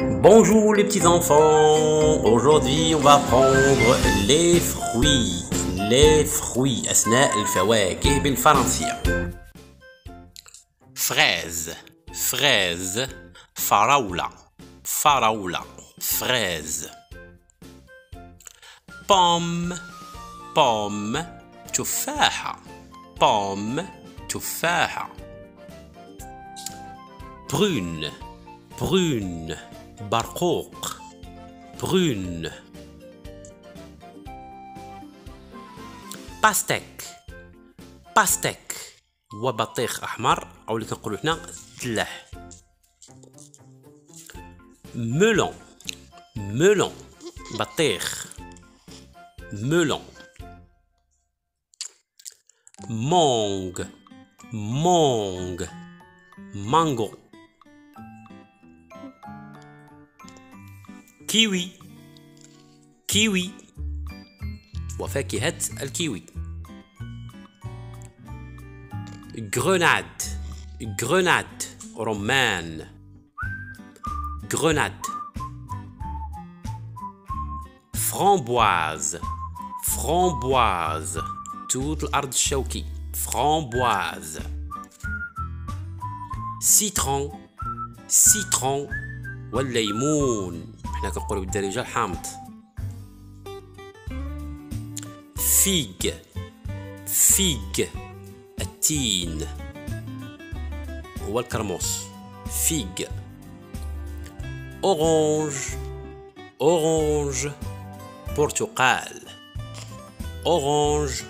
Bonjour les petits enfants. Aujourd'hui, on va prendre les fruits. Les fruits. أثناء الفواكه بالفرنسية. Fraise. Fraise. فراولة. فراولة. Fraise. Pomme. Pomme. تفاحة. Pomme. تفاحة. Prune. Prune. برقوق برون باستيك باستيك هو بطيخ احمر او اللي كنقولوا هنا تلاح ميلون ميلون بطيخ ميلون مونغ مونغ مانغو كيوي كيوي وفاكهة الكيوي جروناد جروناد رمان جروناد فramboise فramboise توت الأرض الشوكي فramboise سيترون سيترون والليمون حنا كنقولوا بالدارجة الحامض فيغ فيغ التين. هو الكرموس. فيغ أورانج. أورانج. برتقال أورانج.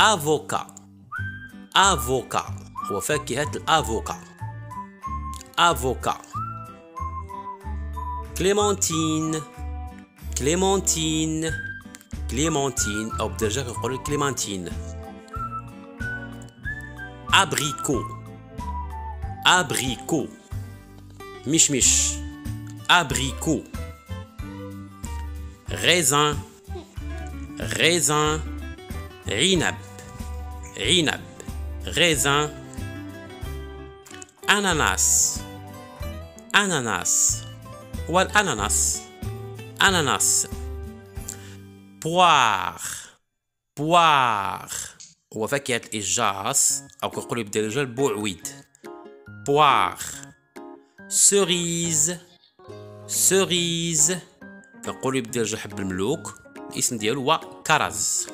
أفوكا. أفوكا. هو فاكهة الأفوكا. أفوكا. كليمونتين كليمونتين كليمونتين او بدرجه كنقولوا كليمونتين ابريكو ابريكو مشمش ابريكو ريزان ريزان عنب عنب ريزان اناناس اناناس هو الأناناس أناناس. بوار. بوار. هو فاكهة الإجاص أو كنقولوا بالدارجة البوعويد. بوار. سوريز. سوريز. كنقولوا بالدارجة حب الملوك. الاسم ديالو هو كرز